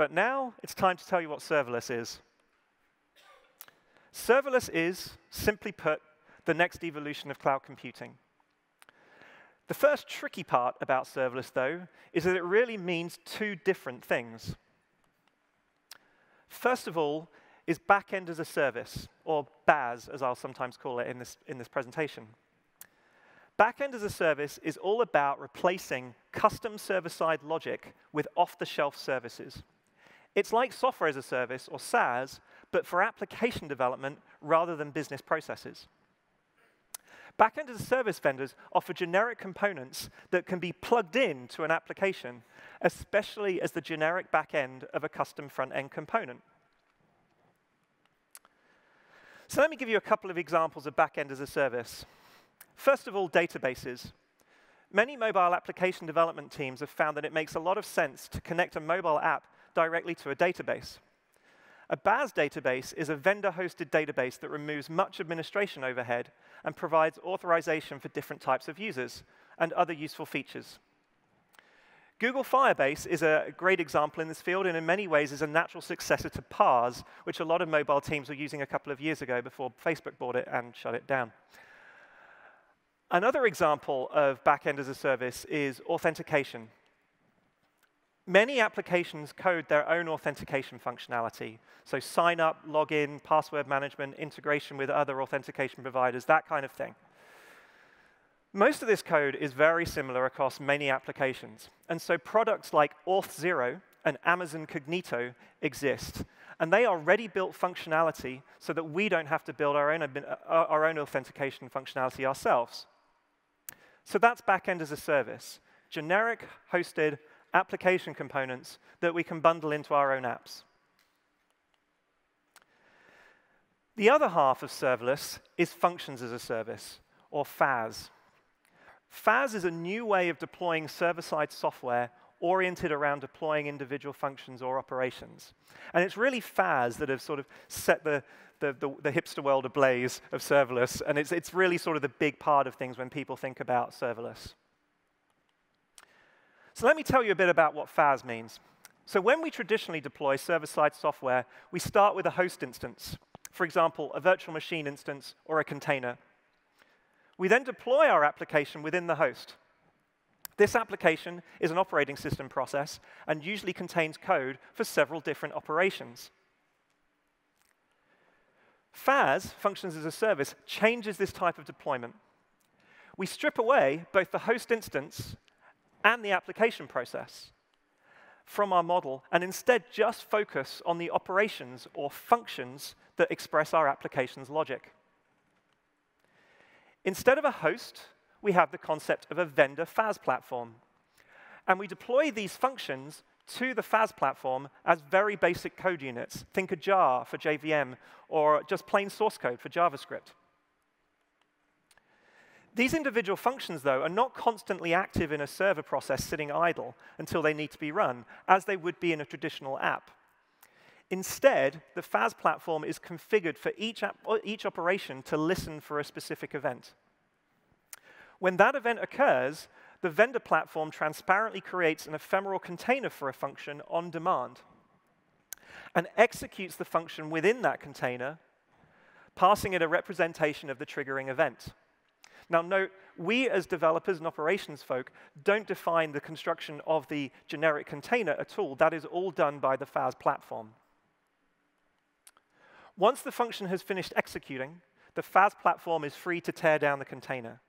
But now it's time to tell you what serverless is. Serverless is, simply put, the next evolution of cloud computing. The first tricky part about serverless, though, is that it really means two different things. First of all, is backend as a service, or BaaS, as I'll sometimes call it in this, in this presentation. Backend as a service is all about replacing custom server-side logic with off-the-shelf services. It's like software as a service, or SaaS, but for application development rather than business processes. Backend as a service vendors offer generic components that can be plugged in to an application, especially as the generic backend of a custom front-end component. So let me give you a couple of examples of backend as a service. First of all, databases. Many mobile application development teams have found that it makes a lot of sense to connect a mobile app directly to a database. A BaaS database is a vendor-hosted database that removes much administration overhead and provides authorization for different types of users and other useful features. Google Firebase is a great example in this field and in many ways is a natural successor to Parse, which a lot of mobile teams were using a couple of years ago before Facebook bought it and shut it down. Another example of backend as a service is authentication. Many applications code their own authentication functionality. So sign up, login, password management, integration with other authentication providers, that kind of thing. Most of this code is very similar across many applications. And so products like Auth0 and Amazon Cognito exist. And they are ready-built functionality so that we don't have to build our own, uh, our own authentication functionality ourselves. So that's backend as a service, generic hosted application components that we can bundle into our own apps. The other half of serverless is functions as a service, or FaaS. FaaS is a new way of deploying server-side software oriented around deploying individual functions or operations. And it's really FaaS that have sort of set the, the, the, the, hipster world ablaze of serverless, and it's, it's really sort of the big part of things when people think about serverless. So let me tell you a bit about what FaaS means. So when we traditionally deploy server-side software, we start with a host instance. For example, a virtual machine instance or a container. We then deploy our application within the host. This application is an operating system process and usually contains code for several different operations. FaaS, functions as a service, changes this type of deployment. We strip away both the host instance and the application process from our model and instead just focus on the operations or functions that express our application's logic. Instead of a host, we have the concept of a vendor FaaS platform. And we deploy these functions to the FaaS platform as very basic code units. Think a jar for JVM or just plain source code for JavaScript. These individual functions, though, are not constantly active in a server process sitting idle until they need to be run, as they would be in a traditional app. Instead, the FaaS platform is configured for each, uh, each operation to listen for a specific event. When that event occurs, the vendor platform transparently creates an ephemeral container for a function on demand and executes the function within that container, passing it a representation of the triggering event. Now note, we as developers and operations folk don't define the construction of the generic container at all. That is all done by the FaaS platform. Once the function has finished executing, the FaaS platform is free to tear down the container.